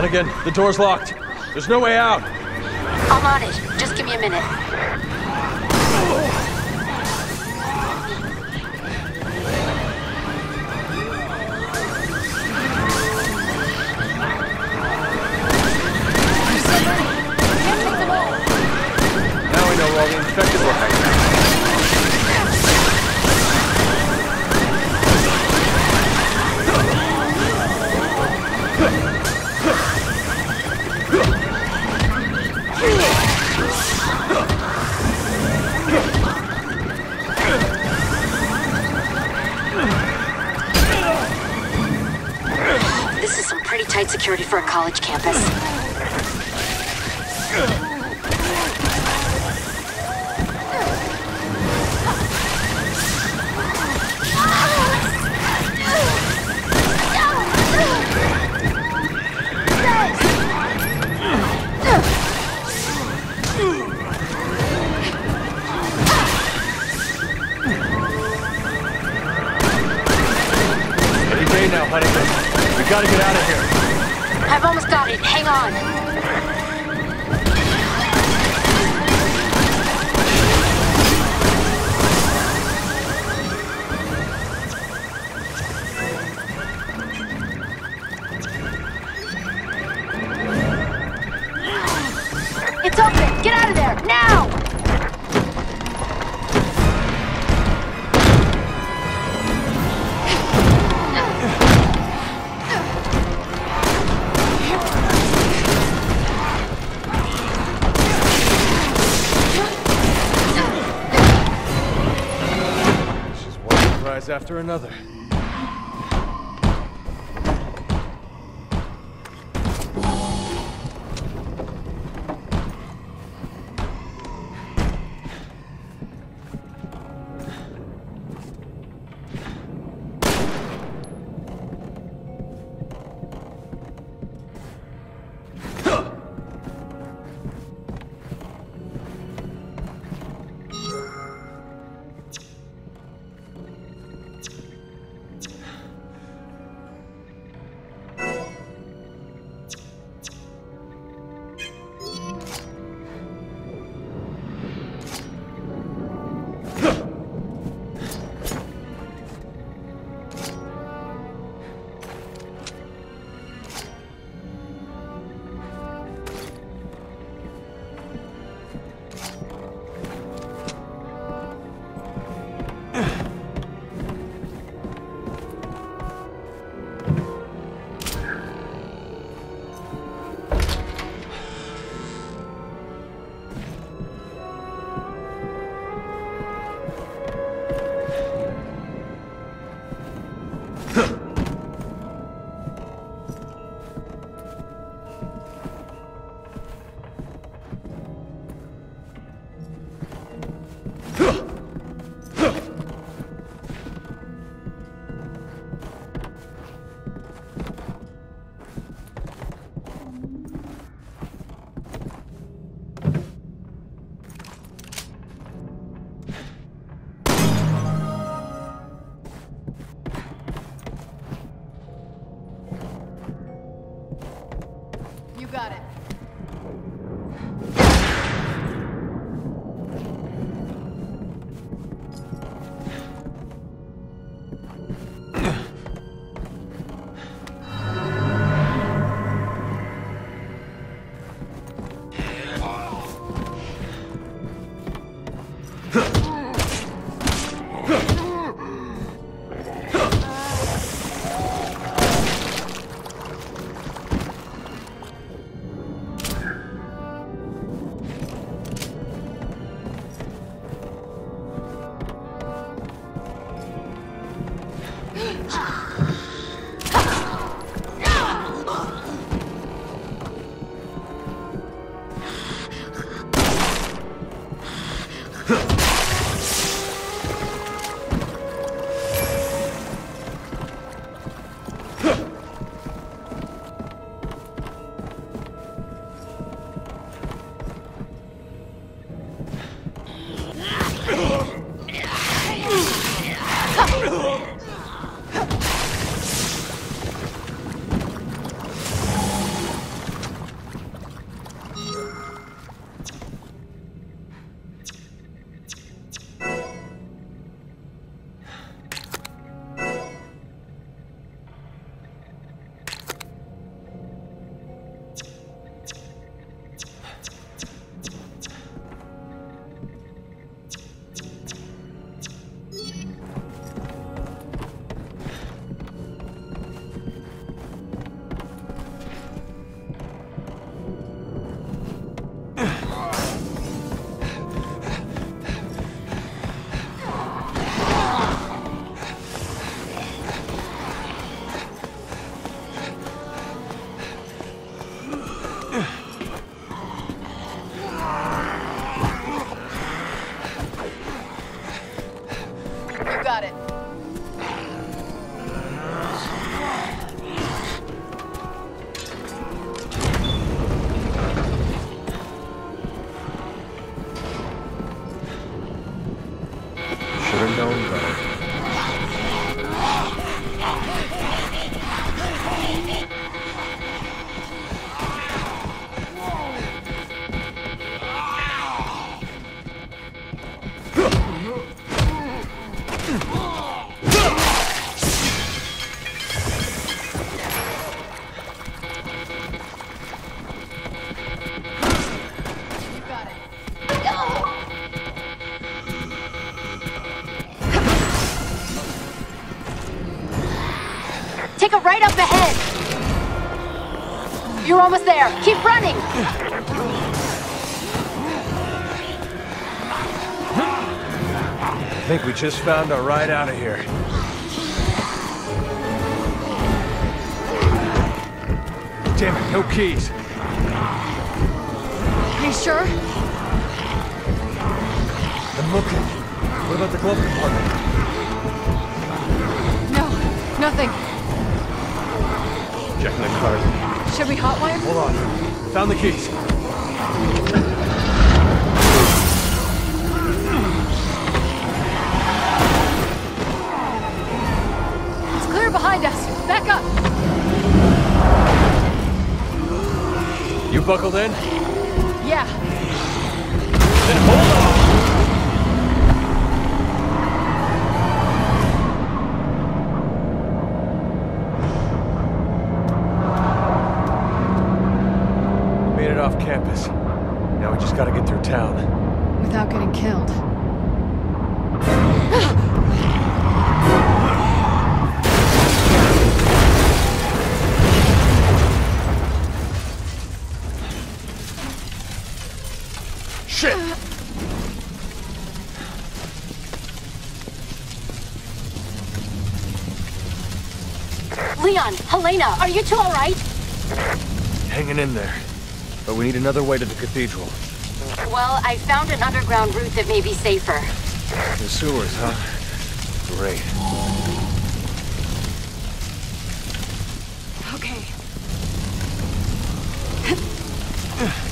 Hunnigan, the door's locked. There's no way out. I'm on it. Just give me a minute. This is some pretty tight security for a college campus. Got it. Hang on. It's open! Get out of there! Now! After another. 哼 Então, tá. Take a right up ahead. You're almost there. Keep running. I think we just found our ride out of here. Damn it, no keys. Are you sure? I'm looking. What about the glove compartment? No, nothing. Checking the cars. Should we hotwire? Hold on. Found the keys. It's clear behind us. Back up. You buckled in? Yeah. Then hold campus. Now we just gotta get through town. Without getting killed. Shit! Leon, Helena, are you two all right? Hanging in there. But we need another way to the cathedral. Well, I found an underground route that may be safer. The sewers, huh? Great. Okay.